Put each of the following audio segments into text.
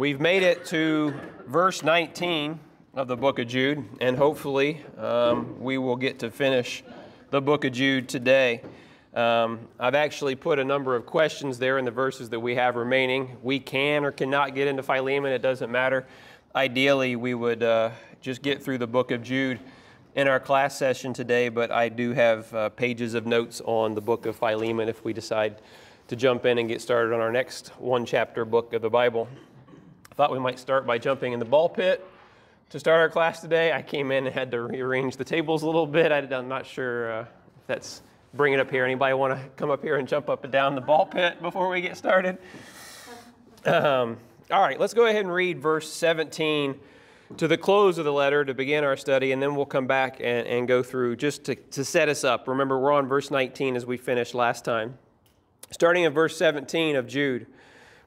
We've made it to verse 19 of the book of Jude, and hopefully um, we will get to finish the book of Jude today. Um, I've actually put a number of questions there in the verses that we have remaining. We can or cannot get into Philemon, it doesn't matter. Ideally, we would uh, just get through the book of Jude in our class session today, but I do have uh, pages of notes on the book of Philemon if we decide to jump in and get started on our next one chapter book of the Bible. I thought we might start by jumping in the ball pit to start our class today. I came in and had to rearrange the tables a little bit. I'm not sure uh, if that's bring it up here. Anybody want to come up here and jump up and down the ball pit before we get started? Um, all right, let's go ahead and read verse 17 to the close of the letter to begin our study, and then we'll come back and, and go through just to, to set us up. Remember, we're on verse 19 as we finished last time. Starting in verse 17 of Jude.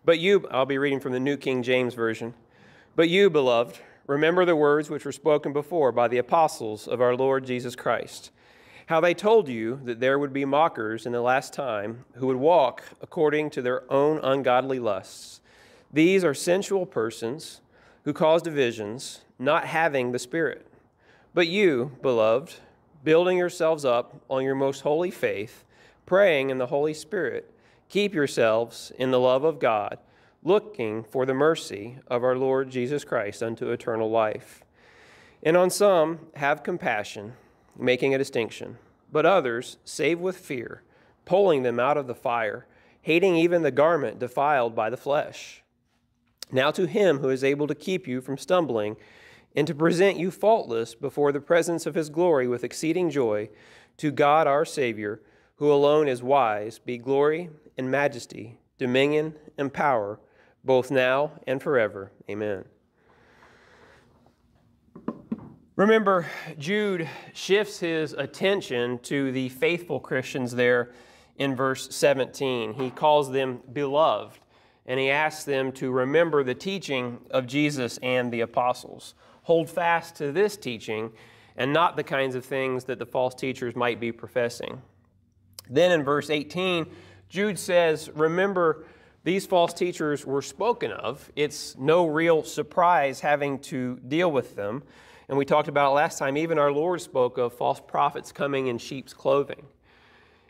But you, I'll be reading from the New King James Version. But you, beloved, remember the words which were spoken before by the apostles of our Lord Jesus Christ, how they told you that there would be mockers in the last time who would walk according to their own ungodly lusts. These are sensual persons who cause divisions, not having the Spirit. But you, beloved, building yourselves up on your most holy faith, praying in the Holy Spirit, Keep yourselves in the love of God, looking for the mercy of our Lord Jesus Christ unto eternal life. And on some have compassion, making a distinction, but others save with fear, pulling them out of the fire, hating even the garment defiled by the flesh. Now to him who is able to keep you from stumbling, and to present you faultless before the presence of his glory with exceeding joy, to God our Savior, who alone is wise, be glory and majesty, dominion and power, both now and forever. Amen. Remember, Jude shifts his attention to the faithful Christians there in verse 17. He calls them beloved, and he asks them to remember the teaching of Jesus and the apostles. Hold fast to this teaching and not the kinds of things that the false teachers might be professing. Then in verse 18, Jude says, Remember, these false teachers were spoken of. It's no real surprise having to deal with them. And we talked about last time, even our Lord spoke of false prophets coming in sheep's clothing.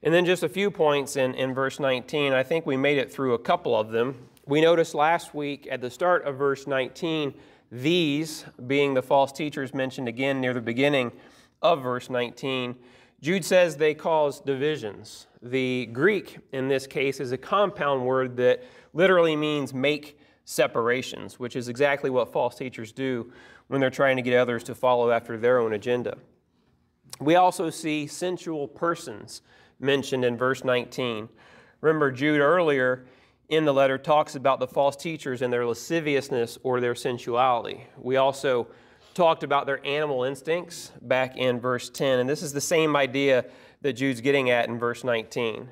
And then just a few points in, in verse 19. I think we made it through a couple of them. We noticed last week at the start of verse 19, these being the false teachers mentioned again near the beginning of verse 19. Jude says they cause divisions. The Greek in this case is a compound word that literally means make separations, which is exactly what false teachers do when they're trying to get others to follow after their own agenda. We also see sensual persons mentioned in verse 19. Remember, Jude earlier in the letter talks about the false teachers and their lasciviousness or their sensuality. We also talked about their animal instincts back in verse 10, and this is the same idea that Jude's getting at in verse 19.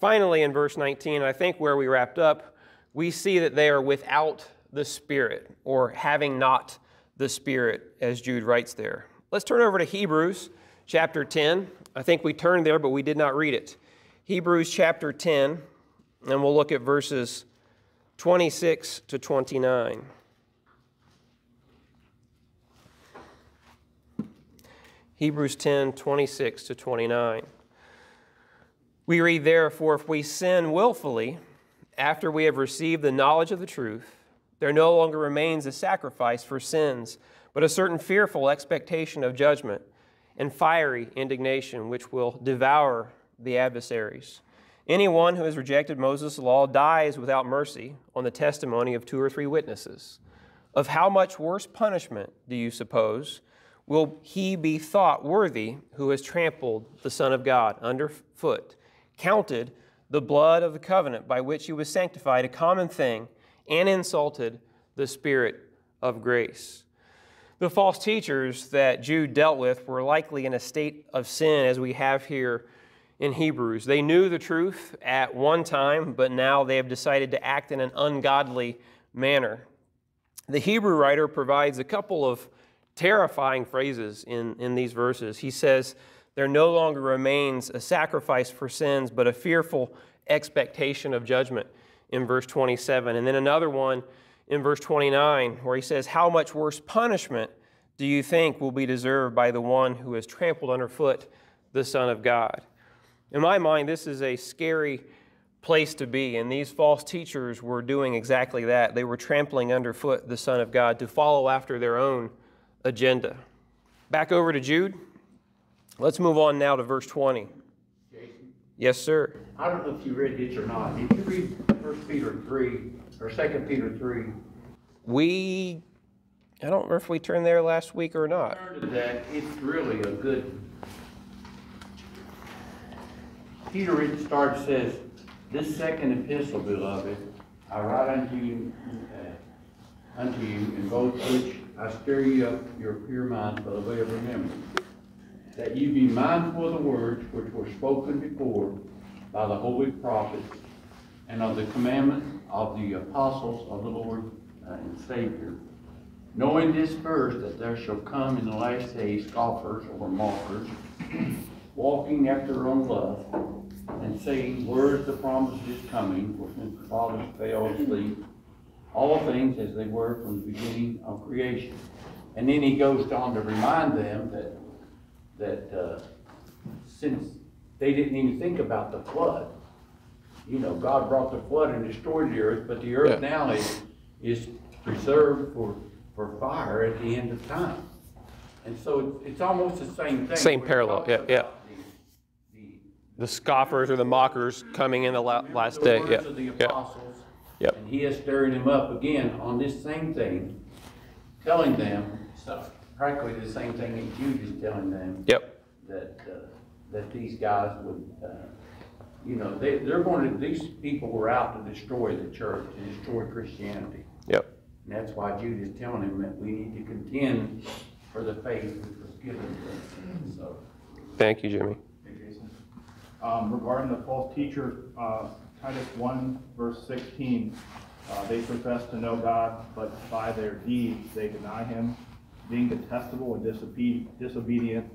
Finally, in verse 19, I think where we wrapped up, we see that they are without the Spirit, or having not the Spirit, as Jude writes there. Let's turn over to Hebrews chapter 10. I think we turned there, but we did not read it. Hebrews chapter 10, and we'll look at verses 26 to 29. Hebrews 10 26 to 29. We read, Therefore, if we sin willfully after we have received the knowledge of the truth, there no longer remains a sacrifice for sins, but a certain fearful expectation of judgment and fiery indignation which will devour the adversaries. Anyone who has rejected Moses' law dies without mercy on the testimony of two or three witnesses. Of how much worse punishment do you suppose? Will he be thought worthy who has trampled the Son of God underfoot, counted the blood of the covenant by which he was sanctified a common thing, and insulted the Spirit of grace. The false teachers that Jude dealt with were likely in a state of sin, as we have here in Hebrews. They knew the truth at one time, but now they have decided to act in an ungodly manner. The Hebrew writer provides a couple of terrifying phrases in, in these verses. He says, There no longer remains a sacrifice for sins, but a fearful expectation of judgment in verse 27. And then another one in verse 29, where he says, How much worse punishment do you think will be deserved by the one who has trampled underfoot the Son of God? In my mind, this is a scary place to be, and these false teachers were doing exactly that. They were trampling underfoot the Son of God to follow after their own agenda. Back over to Jude. Let's move on now to verse 20. Jason, Yes, sir. I don't know if you read this or not. Did you read First Peter three or Second Peter three? We, I don't remember if we turned there last week or not. That. It's really a good. Peter it starts says, "This second epistle, beloved, I write unto you, uh, unto you in both which I stir you up your pure minds by the way of remembrance, that you be mindful of the words which were spoken before by the holy prophets, and of the commandments of the apostles of the Lord uh, and Savior." Knowing this first, that there shall come in the last days scoffers or mockers, walking after their own lust, and saying, Where is the promise of his coming? For since the fathers fell asleep, all things as they were from the beginning of creation. And then he goes on to remind them that, that, uh, since they didn't even think about the flood, you know, God brought the flood and destroyed the earth, but the earth Yeah. now is, is preserved for, for fire at the end of time. And so it's, it's almost the same thing. Same parallel, yeah, yeah. the- the- The scoffers or the mockers coming in the la- last the day. Yeah. Yeah. Apostles, Yep. And he is stirring them up again on this same thing, telling them, so practically the same thing that Jude is telling them. Yep. That, uh, that these guys would, uh, you know, they, they're going to, these people were out to destroy the church, to destroy Christianity. Yep. And that's why Jude is telling him that we need to contend for the faith which was given to us, so. Thank you, Jimmy. Hey, Jason. Um, regarding the false teacher, uh, Titus one verse sixteen, uh, they profess to know God, but by their deeds they deny him, being detestable and disobe- disobedient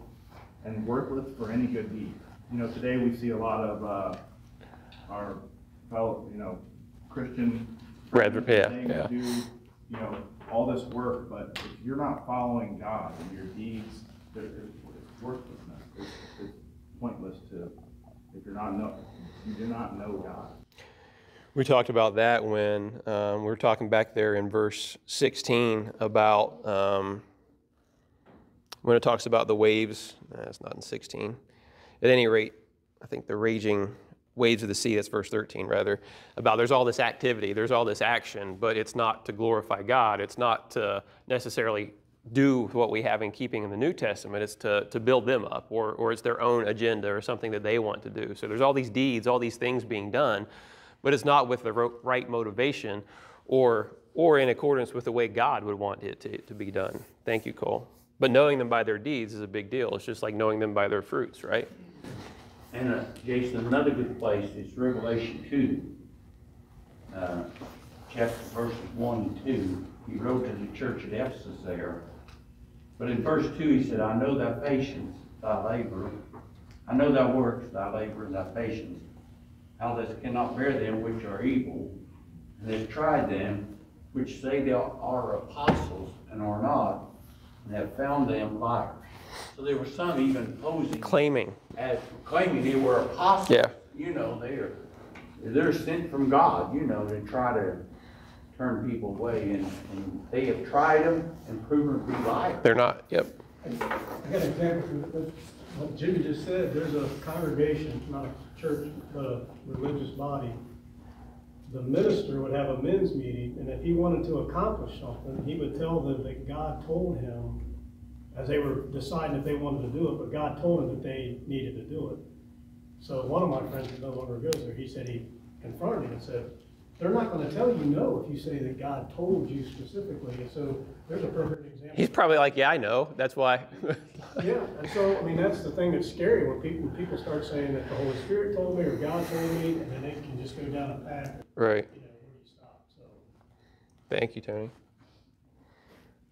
and worthless for any good deed. You know, today we see a lot of, uh, our fellow, you know, Christian. Brethren, yeah, saying yeah. Do, you know, all this work, but if you're not following God and your deeds, they're- it's worthlessness. It's, it's pointless to, if you're not know, you do not know God. We talked about that when um, we were talking back there in verse 16 about um, when it talks about the waves. That's not in 16. At any rate, I think the raging waves of the sea, that's verse 13 rather, about there's all this activity, there's all this action, but it's not to glorify God. It's not to necessarily do what we have in keeping in the New Testament. It's to, to build them up, or, or it's their own agenda or something that they want to do. So there's all these deeds, all these things being done, but it's not with the right motivation or, or in accordance with the way God would want it to, to be done. Thank you, Cole. But knowing them by their deeds is a big deal. It's just like knowing them by their fruits, right? And, uh, Jason, another good place is Revelation two. Uh, chapter verses one and two, he wrote to the church at Ephesus there. But in verse two, he said, I know thy patience, thy labor, I know thy works, thy labor, and thy patience, how thou cannot bear them which are evil, and hast tried them which say they are apostles and are not, and have found them liars. So there were some even posing Claiming. as claiming they were apostles. Yeah. You know, they're, they're sent from God, you know, to try to turn people away, and, and they have tried them and proven to be liars. They're not. Yep. I got an example from what Jimmy just said, there's a congregation, not a church, but a religious body. The minister would have a men's meeting, and if he wanted to accomplish something, he would tell them that God told him, as they were deciding if they wanted to do it, but God told him that they needed to do it. So one of my friends who no longer goes there, he said he confronted him and said, they're not gonna tell you no if you say that God told you specifically, so there's a perfect example. He's probably like, yeah, I know. That's why. Yeah, and so, I mean, that's the thing that's scary, when people, when people start saying that the Holy Spirit told me, or God told me, and then they can just go down a path, right. you know, you stop, so. Thank you, Tony.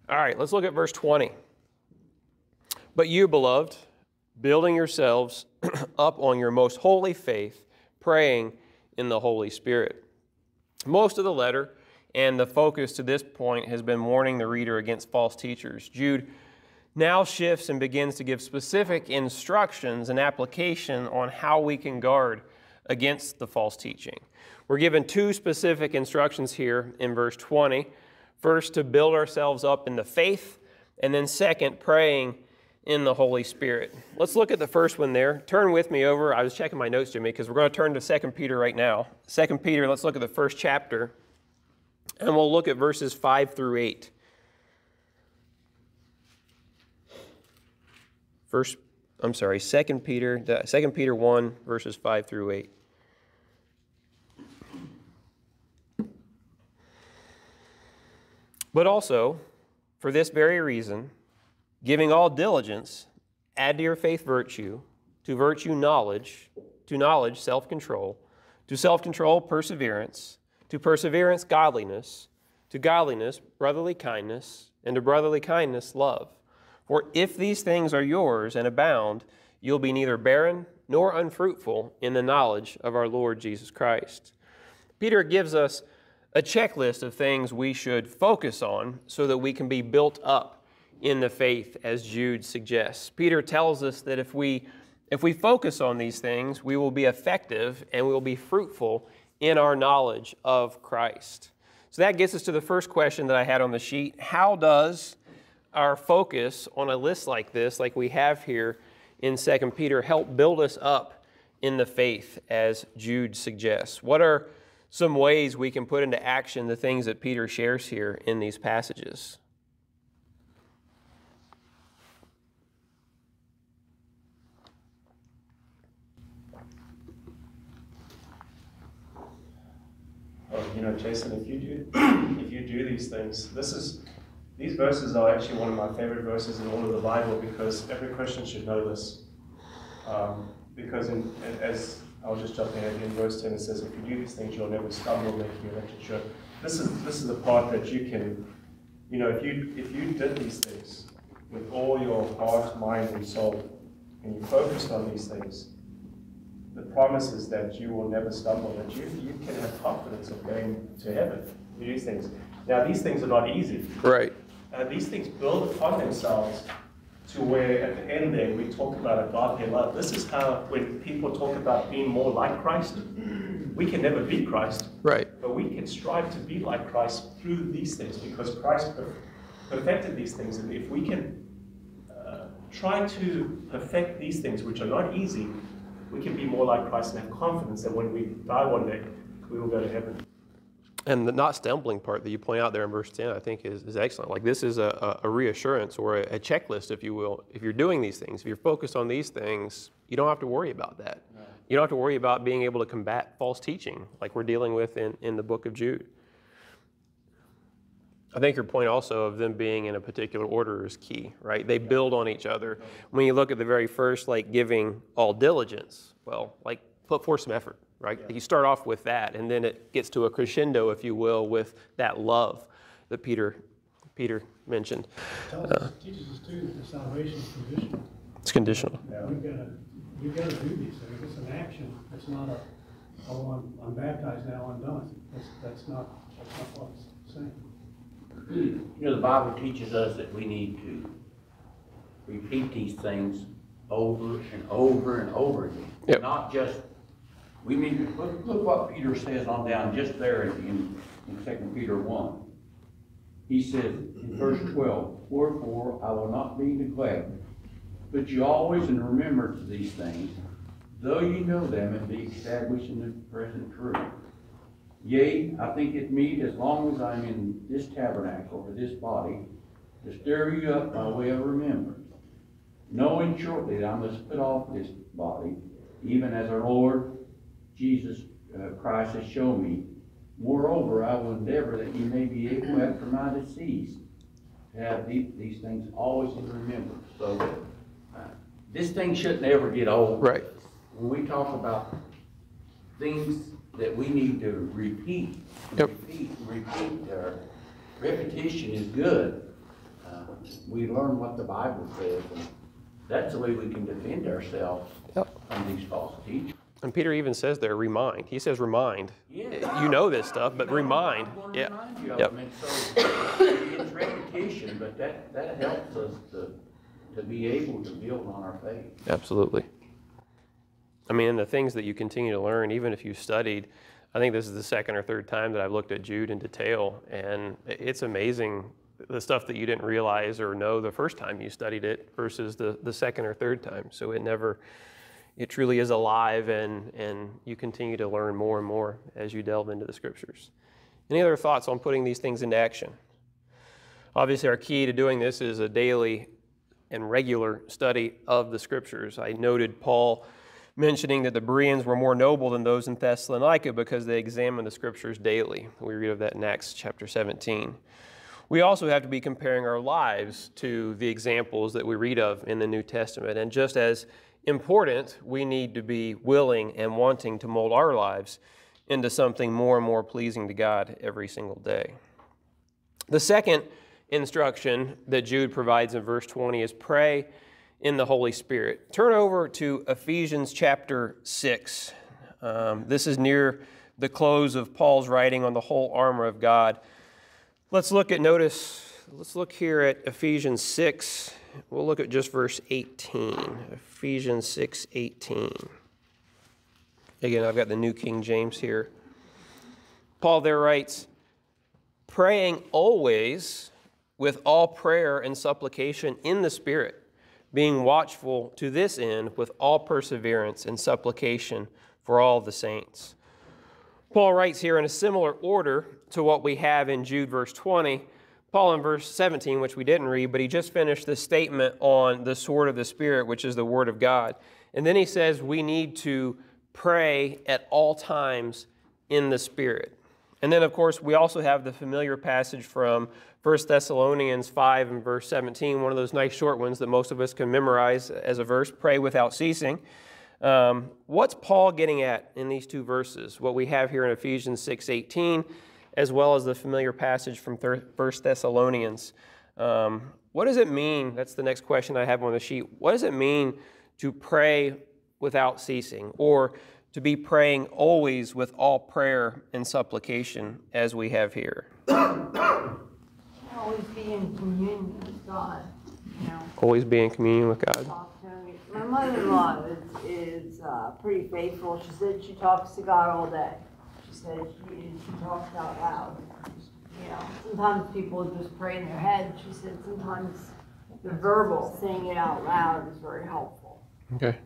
All right, let's look at verse 20. But you, beloved, building yourselves up on your most holy faith, praying in the Holy Spirit. Most of the letter and the focus to this point has been warning the reader against false teachers. Jude now shifts and begins to give specific instructions and application on how we can guard against the false teaching. We're given two specific instructions here in verse 20. First, to build ourselves up in the faith, and then second, praying in the Holy Spirit. Let's look at the first one there. Turn with me over. I was checking my notes, Jimmy, because we're going to turn to 2 Peter right now. 2 Peter, let's look at the first chapter, and we'll look at verses 5 through 8. First, I'm sorry, Second Peter, 2 Peter 1, verses 5 through 8. But also, for this very reason, giving all diligence, add to your faith virtue, to virtue knowledge, to knowledge self control, to self control perseverance, to perseverance godliness, to godliness brotherly kindness, and to brotherly kindness love. For if these things are yours and abound, you'll be neither barren nor unfruitful in the knowledge of our Lord Jesus Christ. Peter gives us a checklist of things we should focus on so that we can be built up in the faith, as Jude suggests. Peter tells us that if we, if we focus on these things, we will be effective and we will be fruitful in our knowledge of Christ. So that gets us to the first question that I had on the sheet. How does our focus on a list like this, like we have here in 2 Peter, help build us up in the faith, as Jude suggests? What are some ways we can put into action the things that Peter shares here in these passages. Oh, you know, Jason, if you do if you do these things, this is these verses are actually one of my favorite verses in all of the Bible because every Christian should know this. Um, because in, as I'll just jump ahead in verse 10. It says, If you do these things, you'll never stumble, making your election sure. This is this is the part that you can, you know, if you if you did these things with all your heart, mind, and soul, and you focused on these things, the promise is that you will never stumble, that you, you can have confidence of going to heaven. You do these things. Now, these things are not easy. Right. Uh, these things build upon themselves to where at the end there we talk about a godly love. This is how when people talk about being more like Christ, we can never be Christ. Right. But we can strive to be like Christ through these things because Christ perfected these things. And if we can uh, try to perfect these things, which are not easy, we can be more like Christ and have confidence that when we die one day, we will go to heaven. And the not stumbling part that you point out there in verse 10, I think is, is excellent. Like this is a, a reassurance or a, a, checklist, if you will. If you're doing these things, if you're focused on these things, you don't have to worry about that. No. You don't have to worry about being able to combat false teaching like we're dealing with in, in the book of Jude. I think your point also of them being in a particular order is key, right? They build on each other. When you look at the very first, like giving all diligence, well, like put forth some effort right? Yeah. You start off with that, and then it gets to a crescendo, if you will, with that love that Peter Peter mentioned. Uh, teaches us too that the salvation is conditional. It's conditional. Yeah. We've got to we've got to do these things. It's an action. It's not a oh I'm, I'm baptized now I'm done. That's that's not that's not what it's saying. You know the Bible teaches us that we need to repeat these things over and over and over again. Yep. Not just we need to, look, look what Peter says on down just there in, in Second Peter one. He says in verse twelve, Wherefore I will not be neglected, but you always in remembrance of these things, though you know them and be established in the present truth. Yea, I think it meet as long as I'm in this tabernacle or this body, to stir you up by way of remembrance, knowing shortly that I must put off this body, even as our Lord Jesus uh, Christ has shown me. Moreover, I will endeavor that you may be able, after my decease, to have these, these things always in remembrance. So uh, this thing shouldn't ever get old. Right. When we talk about things that we need to repeat, yep. repeat, repeat, uh, repetition is good. Uh, we learn what the Bible says, and that's the way we can defend ourselves yep. from these false teachers. And Peter even says there, remind. He says, remind. Yeah. You know this stuff, but remind. Yeah. you Yep. so it's repetition, but that, that helps us to, to be able to build on our faith. Absolutely. I mean, the things that you continue to learn, even if you studied, I think this is the second or third time that I've looked at Jude in detail, and it's amazing the stuff that you didn't realize or know the first time you studied it versus the, the second or third time. So it never, it truly is alive, and, and you continue to learn more and more as you delve into the scriptures. Any other thoughts on putting these things into action? Obviously, our key to doing this is a daily and regular study of the scriptures. I noted Paul mentioning that the Bereans were more noble than those in Thessalonica because they examined the scriptures daily. We read of that in Acts chapter 17. We also have to be comparing our lives to the examples that we read of in the New Testament. And just as important, we need to be willing and wanting to mold our lives into something more and more pleasing to God every single day. The second instruction that Jude provides in verse 20 is pray in the Holy Spirit. Turn over to Ephesians chapter 6. Um, this is near the close of Paul's writing on the whole armor of God. Let's look at, notice, let's look here at Ephesians 6. We'll look at just verse 18. Ephesians 6 18. Again, I've got the New King James here. Paul there writes, praying always with all prayer and supplication in the Spirit, being watchful to this end with all perseverance and supplication for all the saints. Paul writes here in a similar order to what we have in Jude verse 20. Paul in verse 17, which we didn't read, but he just finished the statement on the sword of the Spirit, which is the Word of God. And then he says we need to pray at all times in the Spirit. And then, of course, we also have the familiar passage from 1 Thessalonians 5 and verse 17, one of those nice short ones that most of us can memorize as a verse pray without ceasing. Um, what's Paul getting at in these two verses? What we have here in Ephesians 6 18, as well as the familiar passage from 1 Thessalonians. Um, what does it mean? That's the next question I have on the sheet. What does it mean to pray without ceasing? Or to be praying always with all prayer and supplication as we have here. Always be in communion with God, you know. Always be in communion with God. talk to him. My mother-in-law is, is, uh, pretty faithful. She said she talks to God all day. She said she, she talks out loud. You know, sometimes people just pray in their head. She said sometimes the verbal, saying it out loud is very helpful. Okay.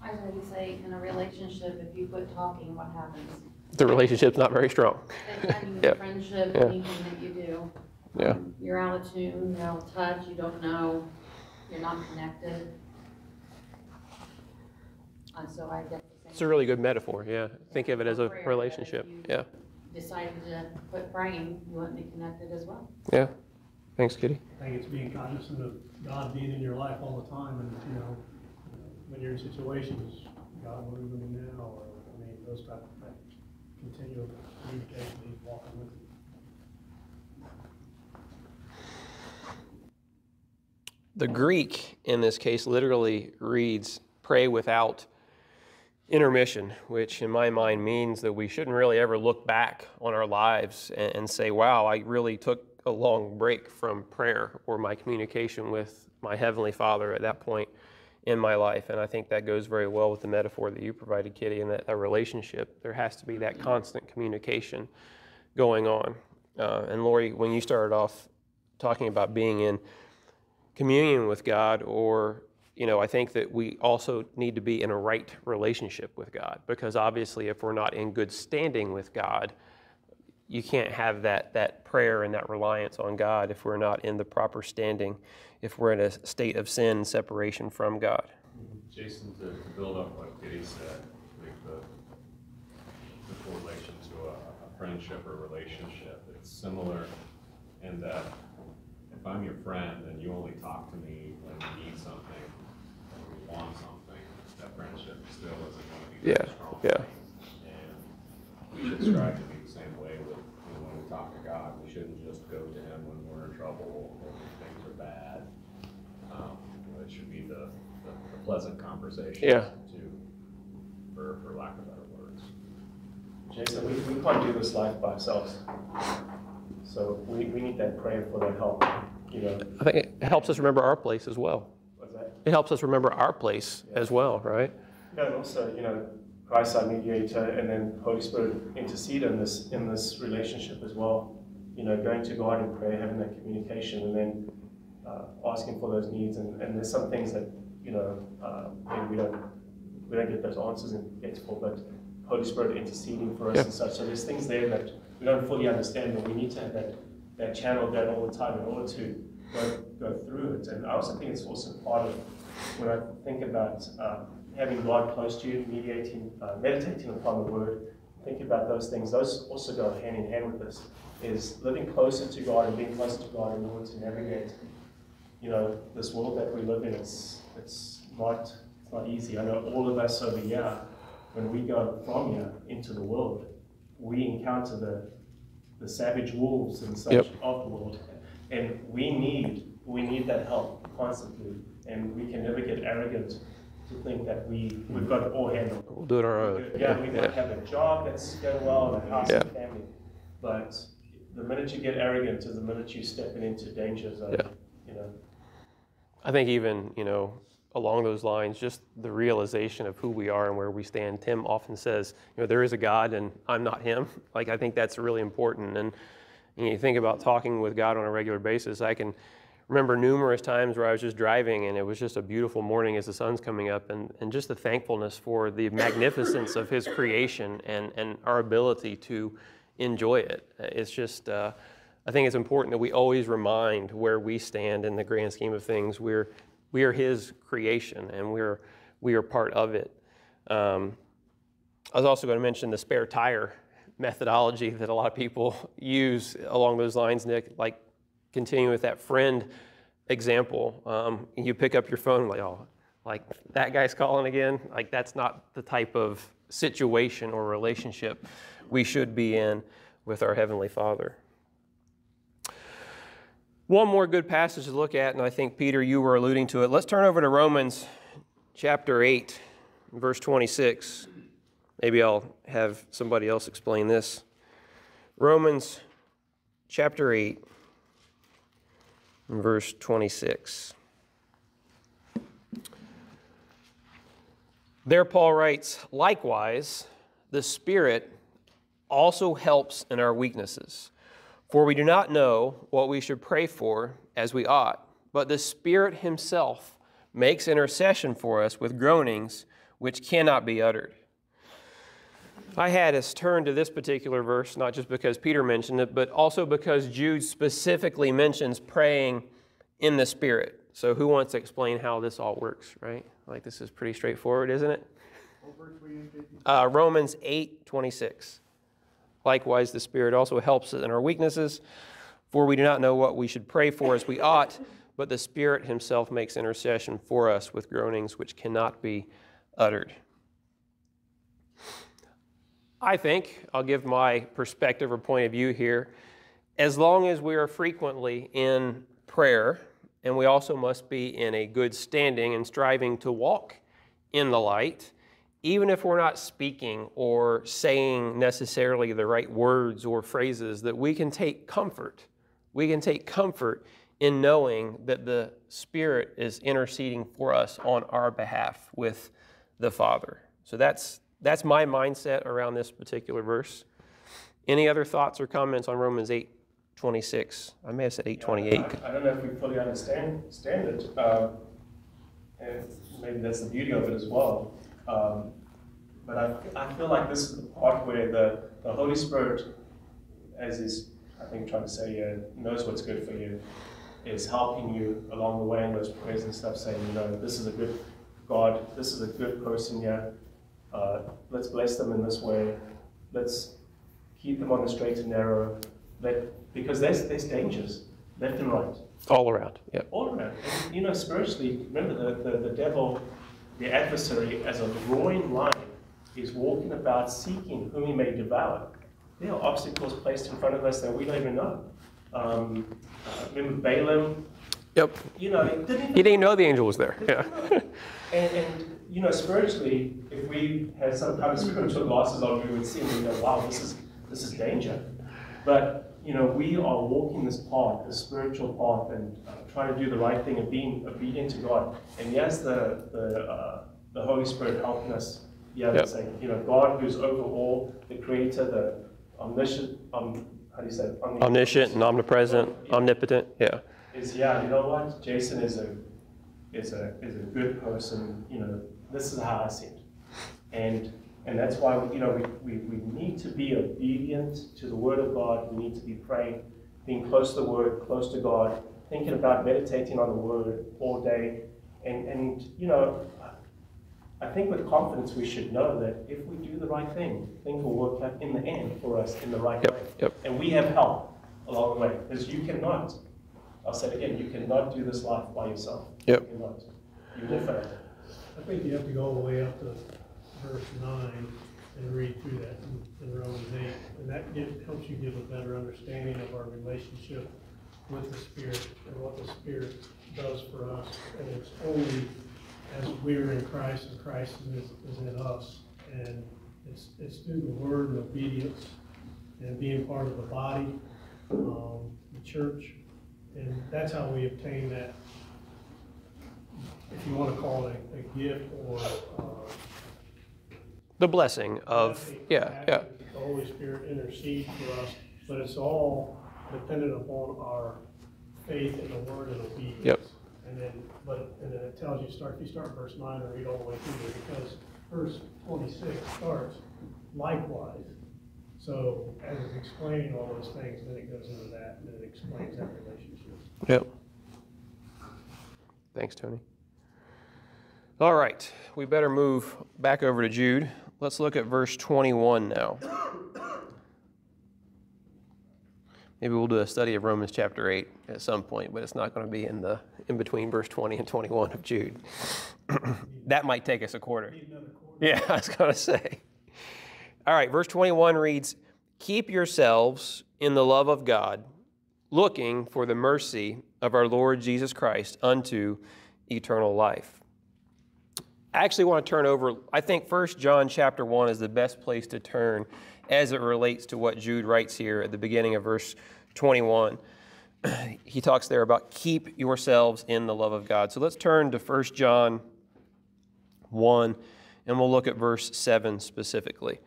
I heard you say in a relationship, if you quit talking, what happens? The relationship's not very strong. And I Yeah. friendship, Yeah. anything that you do. Yeah. um, You're out of tune, you're out of touch, you don't know, you're not connected. And so I get the It's a really good metaphor. Yeah. Think of it as a relationship. Yeah. Decided to quit praying, you wouldn't be connected as well. Yeah. Thanks, Kitty. I think it's being cognizant of God being in your life all the time and, you know, when you're in situations, God, what are we doing now? Or, I mean, those type of things. Continual communication, He's walking with you. The Greek in this case literally reads pray without intermission, which in my mind means that we shouldn't really ever look back on our lives and, and say, wow, I really took a long break from prayer or my communication with my Heavenly Father at that point in my life. And I think that goes very well with the metaphor that you provided, Kitty, in that, that relationship. There has to be that constant communication going on. Uh, and Lori, when you started off talking about being in communion with God, or, you know, I think that we also need to be in a right relationship with God because obviously, if we're not in good standing with God, you can't have that, that prayer and that reliance on God if we're not in the proper standing, if we're in a state of sin, separation from God. Jason, to build up what Kitty said, the, the correlation to a, a friendship or relationship, it's similar in that if I'm your friend and you only talk to me when you need something, want something, that friendship still isn't going to be Yeah, strong. yeah. And we should strive to be the same way with you know, when we talk to God. We shouldn't just go to Him when we're in trouble or when things are bad. Um, it should be the, the, the pleasant conversation. Yeah. To, for, for lack of better words. Jason, we, we can't do this life by ourselves. So we, we need that prayer for that help. You know. I think it helps us remember our place as well that? It helps us remember our place as well, right? Yeah, and also, you know, Christ our mediator and then Holy Spirit intercede in this, in this relationship as well. You know, going to God in prayer, having that communication and then uh, asking for those needs. And, and there's some things that, you know, uh, maybe we don't, we don't get those answers and get for, but Holy Spirit interceding for us Yep. and such. So there's things there that we don't fully understand, but we need to have that, that channel going all the time in order to go, go through it. And I also think it's also part of when I think about uh, having God close to you, mediating, uh, meditating upon the Word, think about those things. Those also go hand in hand with this. Is living closer to God and being closer to God in order to navigate, you know, this world that we live in. It's it's not it's not easy. I know all of us over here, when we go from here into the world, we encounter the the savage wolves and such Yep. of the world, and we need we need that help constantly, and we can never get arrogant to think that we we've got it all handled. We'll do it our own. Yeah, we might have a job that's going well and a house and Yeah. family, but the minute you get arrogant is the minute you're stepping into danger zone. Yeah. You know, I think even, you know, along those lines, just the realization of who we are and where we stand. Tim often says, you know, there is a God and I'm not him. Like, I think that's really important. And you, you think about talking with God on a regular basis. I can remember numerous times where I was just driving and it was just a beautiful morning as the sun's coming up and, and just the thankfulness for the magnificence of his creation and, and our ability to enjoy it. It's just, uh, I think it's important that we always remind where we stand in the grand scheme of things. We're, we are His creation, and we're, we are part of it. Um, I was also going to mention the spare tire methodology that a lot of people use along those lines, Nick. Like continuing with that friend example, um, you pick up your phone, like, oh, like that guy's calling again. Like that's not the type of situation or relationship we should be in with our Heavenly Father. One more good passage to look at, and I think, Peter, you were alluding to it. Let's turn over to Romans chapter 8, verse 26. Maybe I'll have somebody else explain this. Romans chapter 8, verse 26. There, Paul writes, likewise, the Spirit also helps in our weaknesses. For we do not know what we should pray for as we ought, but the Spirit Himself makes intercession for us with groanings which cannot be uttered. I had us turn to this particular verse, not just because Peter mentioned it, but also because Jude specifically mentions praying in the Spirit. So, who wants to explain how this all works, right? Like, this is pretty straightforward, isn't it? Uh, Romans 8 26. Likewise, the Spirit also helps us in our weaknesses, for we do not know what we should pray for as we ought, but the Spirit Himself makes intercession for us with groanings which cannot be uttered. I think, I'll give my perspective or point of view here, as long as we are frequently in prayer, and we also must be in a good standing and striving to walk in the light, even if we're not speaking or saying necessarily the right words or phrases, that we can take comfort. We can take comfort in knowing that the Spirit is interceding for us on our behalf with the Father. So that's, that's my mindset around this particular verse. Any other thoughts or comments on Romans 8 26? I may have said 8 28. I, I don't know if we fully understand, understand it, um, and maybe that's the beauty of it as well. Um, but I, I feel like this is the part where the, the Holy Spirit, as is, I think, trying to say here, knows what's good for you, is helping you along the way in those prayers and stuff, saying, you know, this is a good God, this is a good person here. Uh, let's bless them in this way. Let's keep them on the straight and narrow. Let, because there's, there's dangers left and right All around. Yep. all around. And, you know, spiritually, remember the, the, the devil, the adversary, as a roaring lion, is walking about seeking whom he may devour. There are obstacles placed in front of us that we don't even know. Um, uh, remember Balaam Yep. You know, didn't even He didn't know the angel was there. Yeah. And, and, you know, spiritually, if we had some kind of spiritual glasses on, we would see and go, wow, this is, this is danger. But, you know, we are walking this path, this spiritual path, and uh, trying to do the right thing and being obedient to God. And yes, the, the, uh, the Holy Spirit helping us, yeah, Yep. saying, you know, God who's over all, the creator, the omniscient, um, how do you say? it? Omni- Omniscient and omnipresent, omnipotent. Yeah. is yeah, you know what? Jason is a is a is a good person. You know, this is how I see it, and and that's why you know we, we, we need to be obedient to the Word of God. We need to be praying, being close to the Word, close to God, thinking about meditating on the Word all day, and and you know. I think with confidence we should know that if we do the right thing, things will work out in the end for us in the right Yep, way. yep. And we have help along the way, because you cannot I'll say it again, you cannot do this life by yourself. Yep. You cannot. You will fail. I think you have to go all the way up to verse nine and read through that in- in Romans eight. And that helps you give a better understanding of our relationship with the Spirit and what the Spirit does for us. And it's only as we're in Christ and Christ is, is in us. And it's, it's through the word and obedience and being part of the body, um, the church. And that's how we obtain that if you want to call it a, a gift or, uh. The blessing of, yeah, yeah. The Holy Spirit intercedes for us, but it's all dependent upon our faith in the word and obedience. Yep. And then, but, and then it tells you, start, if you start verse nine and read all the way through there, because verse twenty-six starts likewise. So as it's explaining all those things, then it goes into that, and it explains that relationship. Yep. Thanks, Tony. All right, we better move back over to Jude. Let's look at verse 21 now. Maybe we'll do a study of Romans chapter 8 at some point, but it's not going to be in the in between verse 20 and 21 of Jude. that might take us a quarter. Yeah, I was going to say. All right, verse 21 reads, Keep yourselves in the love of God, looking for the mercy of our Lord Jesus Christ unto eternal life. I actually want to turn over, I think First John chapter 1 is the best place to turn as it relates to what Jude writes here at the beginning of verse 21. He talks there about keep yourselves in the love of God. So let's turn to First John 1 and we'll look at verse 7 specifically.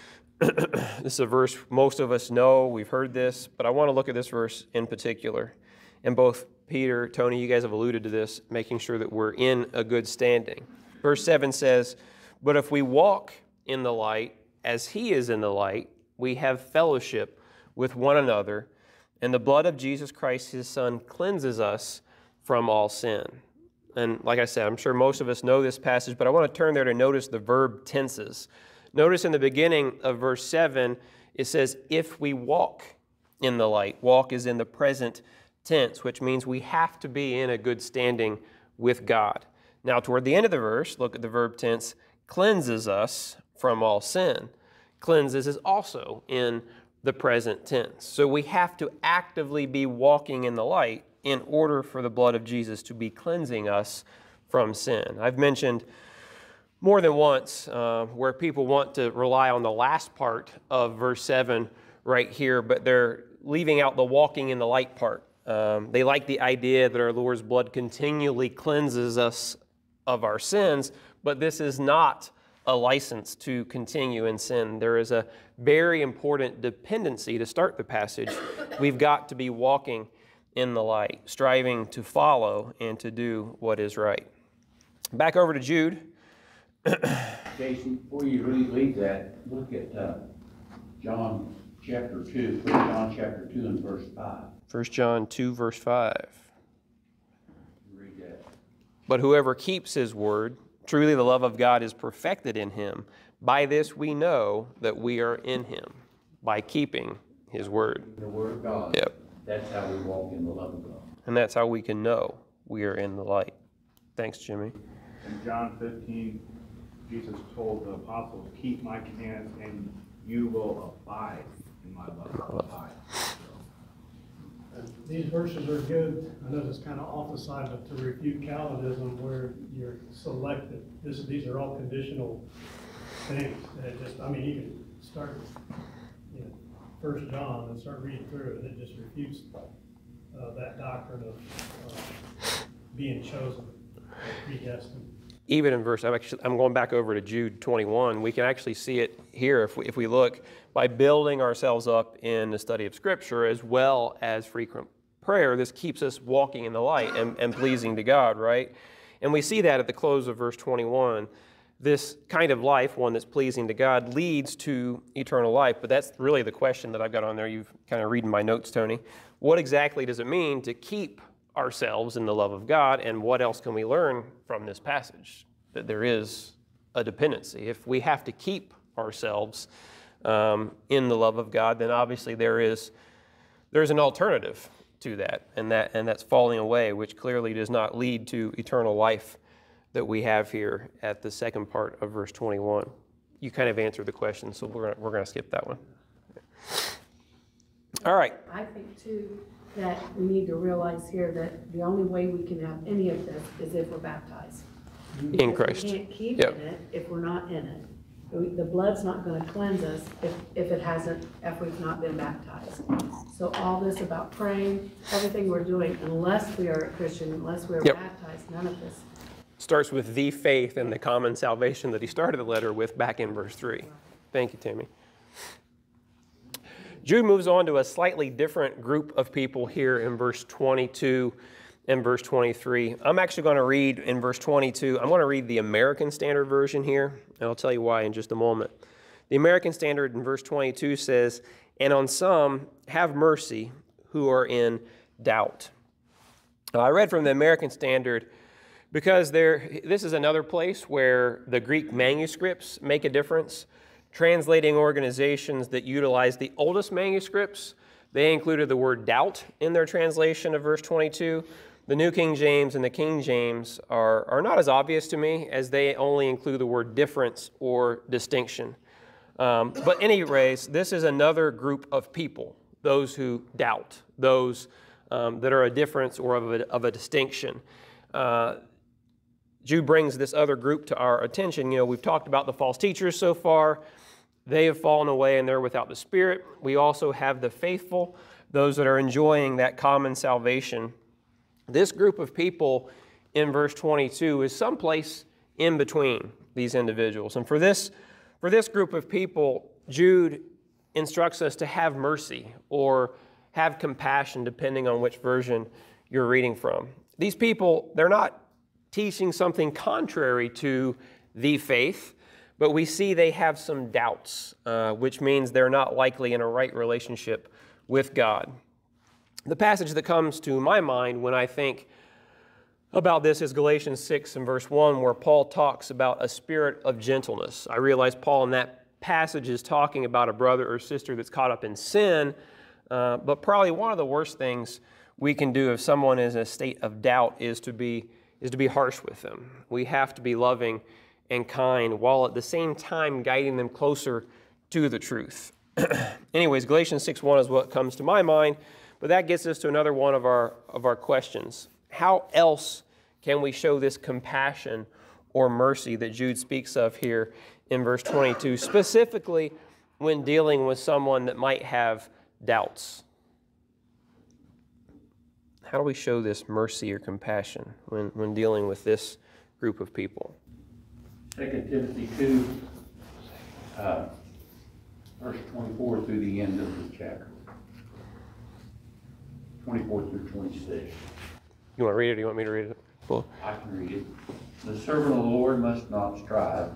this is a verse most of us know, we've heard this, but I want to look at this verse in particular. And both Peter, Tony, you guys have alluded to this, making sure that we're in a good standing. Verse 7 says, But if we walk in the light as he is in the light, we have fellowship with one another, and the blood of Jesus Christ, his Son, cleanses us from all sin. And like I said, I'm sure most of us know this passage, but I want to turn there to notice the verb tenses. Notice in the beginning of verse 7, it says, if we walk in the light. Walk is in the present tense, which means we have to be in a good standing with God. Now, toward the end of the verse, look at the verb tense, cleanses us from all sin. Cleanses is also in the present tense. So we have to actively be walking in the light in order for the blood of Jesus to be cleansing us from sin. I've mentioned more than once uh, where people want to rely on the last part of verse 7 right here, but they're leaving out the walking in the light part. Um, they like the idea that our Lord's blood continually cleanses us of our sins, but this is not a license to continue in sin. There is a very important dependency to start the passage. We've got to be walking in the light, striving to follow and to do what is right. Back over to Jude. Jason, before you really leave that, look at, uh, John chapter two, First John chapter two and verse five. 1 John 2, verse 5. But whoever keeps his word, truly the love of God is perfected in him. By this we know that we are in him, by keeping his word. The word of God. Yep. That's how we walk in the love of God. And that's how we can know we are in the light. Thanks, Jimmy. In John fifteen, Jesus told the apostles, keep my commands and you will abide in my love. Abide. The these verses are good, I know it's kind of off the side, but to refute Calvinism where you're selected, this, these are all conditional things, and just, I mean, you can start, you know, First John and start reading through and it just refutes, uh, that doctrine of, uh, being chosen, predestined. Even in verse, I'm actually, I'm going back over to Jude 21. We can actually see it here if we, if we look by building ourselves up in the study of Scripture as well as frequent prayer. This keeps us walking in the light and, and pleasing to God, right? And we see that at the close of verse 21. This kind of life, one that's pleasing to God, leads to eternal life. But that's really the question that I've got on there. You've kind of reading my notes, Tony. What exactly does it mean to keep ourselves in the love of God, and what else can we learn from this passage? That there is a dependency. If we have to keep ourselves um, in the love of God, then obviously there is there's an alternative to that, and that and that's falling away, which clearly does not lead to eternal life that we have here at the second part of verse 21. You kind of answered the question, so we're gonna, we're going to skip that one. All right. I think too, that we need to realize here that the only way we can have any of this is if we're baptized. In Christ. We can't keep Yep. in it if we're not in it. The blood's not gonna cleanse us if, if it hasn't, if we've not been baptized. So all this about praying, everything we're doing, unless we are a Christian, unless we're Yep. baptized, none of this. starts with the faith and the common salvation that he started the letter with back in verse 3. Thank you, Timmy. Jude moves on to a slightly different group of people here in verse 22 and verse 23. I'm actually going to read in verse 22, I'm going to read the American Standard Version here, and I'll tell you why in just a moment. The American Standard in verse 22 says, And on some have mercy who are in doubt. Now, I read from the American Standard because there, this is another place where the Greek manuscripts make a difference. Translating organizations that utilize the oldest manuscripts, they included the word doubt in their translation of verse 22. The New King James and the King James are, are not as obvious to me as they only include the word difference or distinction. Um, but, anyways, this is another group of people, those who doubt, those um, that are a difference or of a, of a distinction. Uh, Jude brings this other group to our attention. You know, we've talked about the false teachers so far. They have fallen away and they're without the Spirit. We also have the faithful, those that are enjoying that common salvation. This group of people in verse 22 is someplace in between these individuals. And for this, for this group of people, Jude instructs us to have mercy or have compassion, depending on which version you're reading from. These people, they're not teaching something contrary to the faith, but we see they have some doubts, uh, which means they're not likely in a right relationship with God. The passage that comes to my mind when I think about this is Galatians 6 and verse 1, where Paul talks about a spirit of gentleness. I realize Paul in that passage is talking about a brother or sister that's caught up in sin, uh, but probably one of the worst things we can do if someone is in a state of doubt is to be is to be harsh with them. We have to be loving and kind while at the same time guiding them closer to the truth. Anyways, Galatians 6:1 is what comes to my mind, but that gets us to another one of our of our questions. How else can we show this compassion or mercy that Jude speaks of here in verse 22, specifically when dealing with someone that might have doubts? How do we show this mercy or compassion when, when dealing with this group of people? Second Timothy two, uh, verse twenty-four through the end of the chapter. Twenty-four through twenty-six. You want to read it or do you want me to read it? Well, I can read it. The servant of the Lord must not strive,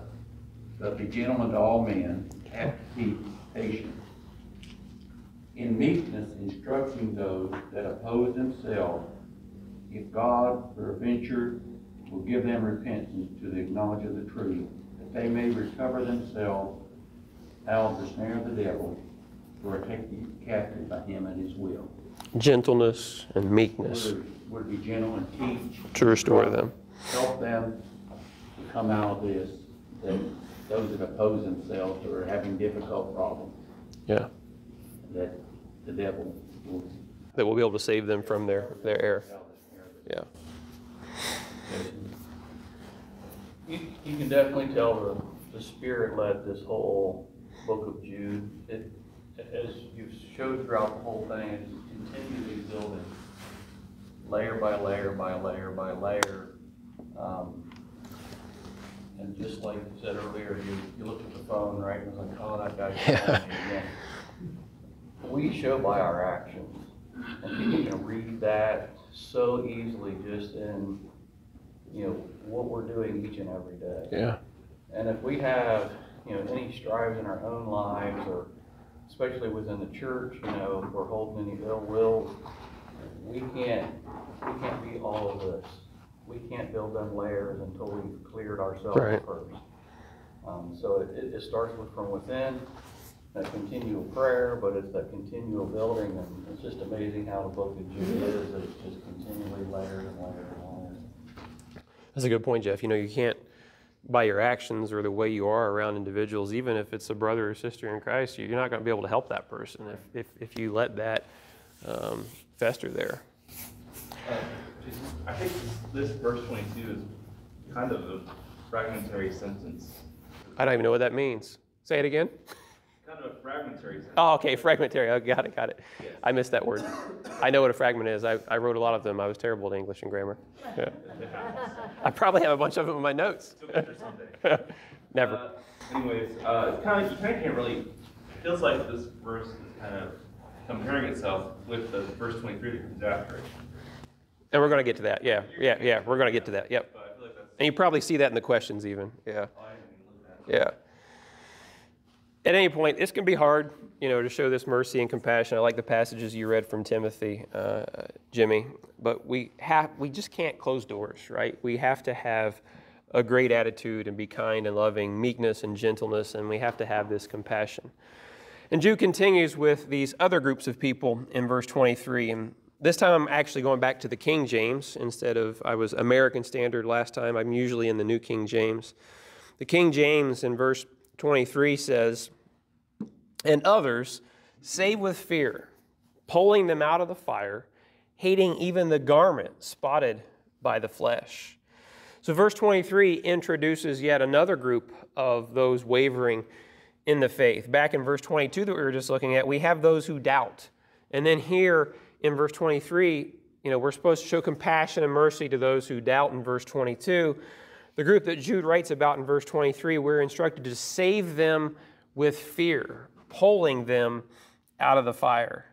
but be gentleman to all men, have to be patient. In meekness instructing those that oppose themselves, if God peradventure will give them repentance to the knowledge of the truth, that they may recover themselves out of the snare of the devil, who are taken captive by him and his will. gentleness and meekness to be gentle and teach. to restore them. help them to come out of this, that those that oppose themselves or are having difficult problems, Yeah. that the devil will that will be able to save them from their, their error. Yeah. You, you can definitely tell the, the Spirit led this whole book of Jude. It, as you've showed throughout the whole thing, it's continually building, layer by layer by layer by layer. Um, and just like you said earlier, you, you looked at the phone, right, and was like, oh, that me again. We show by our actions. And people can read that so easily just in, you know, what we're doing each and every day. Yeah. And if we have, you know, any strives in our own lives, or especially within the church, you know, if we're holding any ill will, we can't, we can't be all of this. We can't build them layers until we've cleared ourselves Right. first. Um, so it, it, starts with from within, that continual prayer, but it's that continual building, and it's just amazing how the book of Jude is, it's just continually layers and layers. That's a good point, Jeff. You know, you can't, by your actions or the way you are around individuals, even if it's a brother or sister in Christ, you're not going to be able to help that person if, if, if you let that um, fester there. Uh, just- I think this this verse twenty-two is kind of a fragmentary sentence. I don't even know what that means. Say it again. Kind of fragmentary. Oh, okay, fragmentary. Oh, got it, got it. I missed that word. I know what a fragment is. I, I wrote a lot of them. I was terrible at English and grammar. Yeah. I probably have a bunch of them in my notes. Never. Uh, Anyways, uh, it's kind of, you kind of can't really, it feels like this verse is kind of comparing itself with the verse twenty-three that comes after it. And we're going to get to that. Yeah, yeah, yeah. We're going to get to that. Yep. I like And you probably see that in the questions, even. Yeah. I haven't even looked at it. Yeah. At any point, it's going to be hard, you know, to show this mercy and compassion. I like the passages you read from Timothy, uh, Jimmy, but we have we just can't close doors, right? We have to have a great attitude and be kind and loving, meekness and gentleness, and we have to have this compassion. And Jude continues with these other groups of people in verse 23. And this time I'm actually going back to the King James instead of, I was American Standard last time. I'm usually in the New King James. The King James in verse 23 says, And others save with fear, pulling them out of the fire, hating even the garment spotted by the flesh. So, verse 23 introduces yet another group of those wavering in the faith. Back in verse 22 that we were just looking at, we have those who doubt. And then here in verse 23, you know, we're supposed to show compassion and mercy to those who doubt in verse 22. The group that Jude writes about in verse 23, we're instructed to save them with fear, pulling them out of the fire.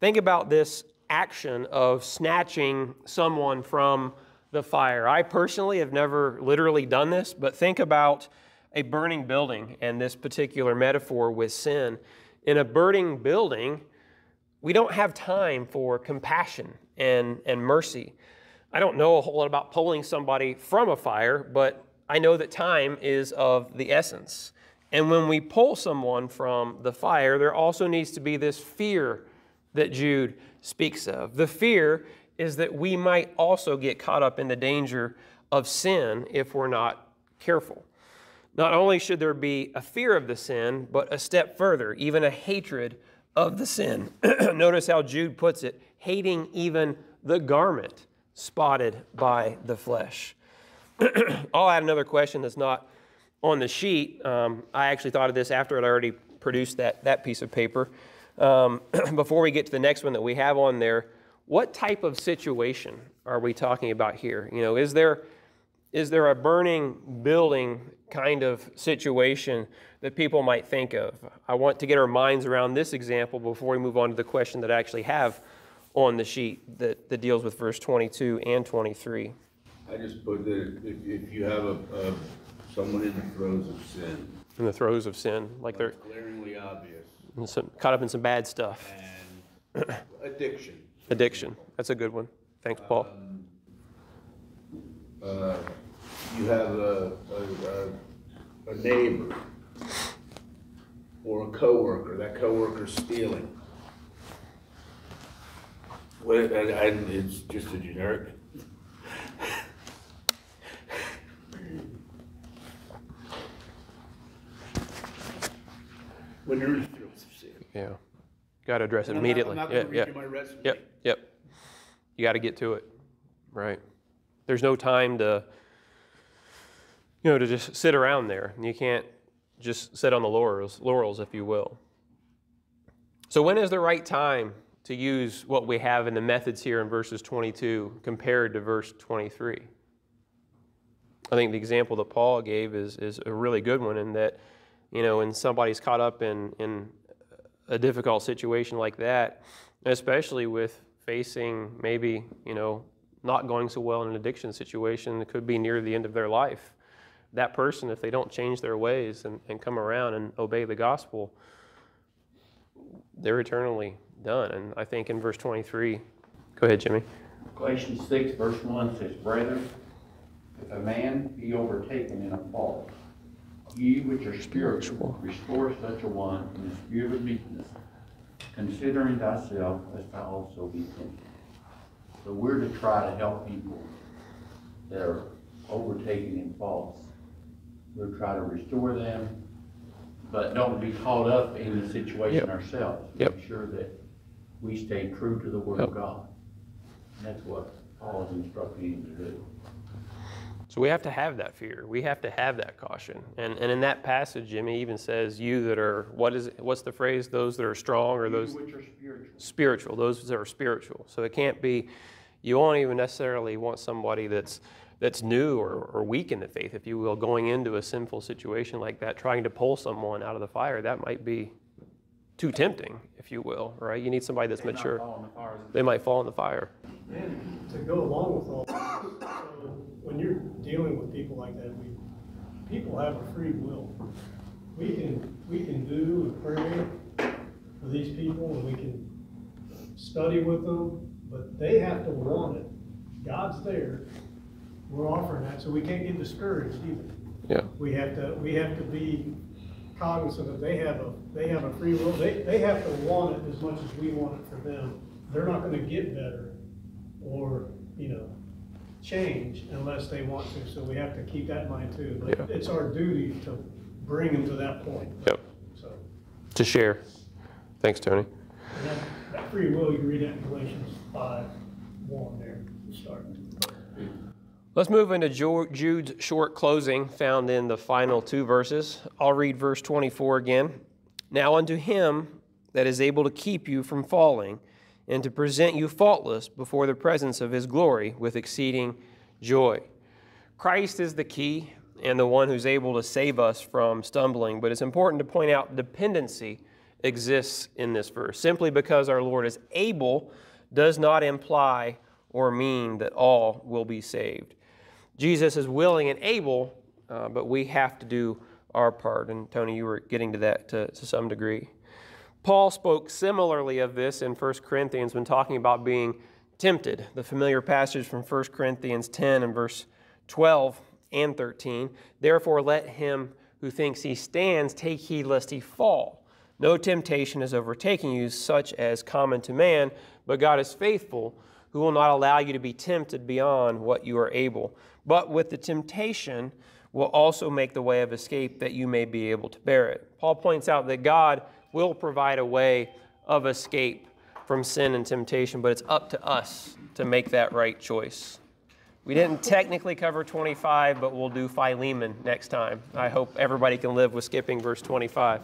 Think about this action of snatching someone from the fire. I personally have never literally done this, but think about a burning building and this particular metaphor with sin. In a burning building, we don't have time for compassion and, and mercy. I don't know a whole lot about pulling somebody from a fire, but I know that time is of the essence. And when we pull someone from the fire, there also needs to be this fear that Jude speaks of. The fear is that we might also get caught up in the danger of sin if we're not careful. Not only should there be a fear of the sin, but a step further, even a hatred of the sin. Notice how Jude puts it hating even the garment spotted by the flesh. I'll add another question that's not on the sheet. Um, I actually thought of this after I'd already produced that, that piece of paper. Um, before we get to the next one that we have on there, what type of situation are we talking about here? You know, is there is there a burning building kind of situation that people might think of? I want to get our minds around this example before we move on to the question that I actually have on the sheet that, that deals with verse 22 and 23. I just put that if, if you have a, a, someone in the throes of sin, In the throes of sin, like they're glaringly obvious, some, caught up in some bad stuff. and addiction, Addiction. That's a good one. Thanks, Paul. uh, you have a, a, a, a neighbor or a coworker, that coworker's stealing. Well, and, and it's just a generic. When you're in the throes of sin. Yeah. Got to address it And I'm not- immediately. I'm not Yeah, gonna yeah. read you my resume. Yep, yep. You got to get to it, right? There's no time to, you know, to just sit around there. You can't just sit on the laurels, laurels, if you will. So when is the right time to use what we have in the methods here in verses 22 compared to verse 23? I think the example that Paul gave is, is a really good one in that, you know, when somebody's caught up in, in a difficult situation like that, especially with facing maybe, you know, not going so well in an addiction situation, it could be near the end of their life. That person, if they don't change their ways and, and come around and obey the gospel, they're eternally done. And I think in verse 23, go ahead, Jimmy. Galatians six, verse one says, Brethren, if a man be overtaken in a fault, ye which are spiritual, restore such a one in the spirit of meekness, considering thyself, lest thou also be tempted. So we're to try to help people that are overtaken in faults. We'll try to restore them, but don't be caught up in the situation Yep. ourselves. Yep. Make sure that we stay true to the word of God. And that's what Paul is instructing him to do. So we have to have that fear. We have to have that caution. And, and in that passage, Jimmy even says, "You that are what is it, what's the phrase? Those that are strong, or those which are spiritual. spiritual. Those that are spiritual. So it can't be. You won't even necessarily want somebody that's that's new or, or weak in the faith, if you will, going into a sinful situation like that, trying to pull someone out of the fire. That might be too tempting, if you will. Right? You need somebody that's They mature. fall in the fire. They might fall in the fire. And to go along with all, that, so when you're dealing with people like that, we, people have a free will. We can, we can do and pray for these people and we can study with them, but they have to want it. God's there. We're offering that, so we can't get discouraged either. Yeah. We have to, we have to be cognizant that they have a, they have a free will. They, they have to want it as much as we want it for them. They're not gonna get better or, you know, change unless they want to. So we have to keep that in mind too. But Yeah. it's our duty to bring them to that point. Yep. So, To share. Thanks, Tony. and that, that free will, you read that in Galatians five, one there, to. Let's move into Jude's short closing found in the final two verses. I'll read verse 24 again. Now, unto him that is able to keep you from falling and to present you faultless before the presence of his glory with exceeding joy. Christ is the key and the one who's able to save us from stumbling, but it's important to point out dependency exists in this verse. Simply because our Lord is able does not imply or mean that all will be saved. Jesus is willing and able, uh, but we have to do our part. And Tony, you were getting to that to, to some degree. Paul spoke similarly of this in 1 Corinthians when talking about being tempted. The familiar passage from 1 Corinthians 10 and verse 12 and 13. Therefore, let him who thinks he stands take heed lest he fall. No temptation is overtaking you, such as common to man, but God is faithful, who will not allow you to be tempted beyond what you are able. But with the temptation will also make the way of escape that you may be able to bear it. Paul points out that God will provide a way of escape from sin and temptation, but it's up to us to make that right choice. We didn't technically cover 25, but we'll do Philemon next time. I hope everybody can live with skipping verse 25.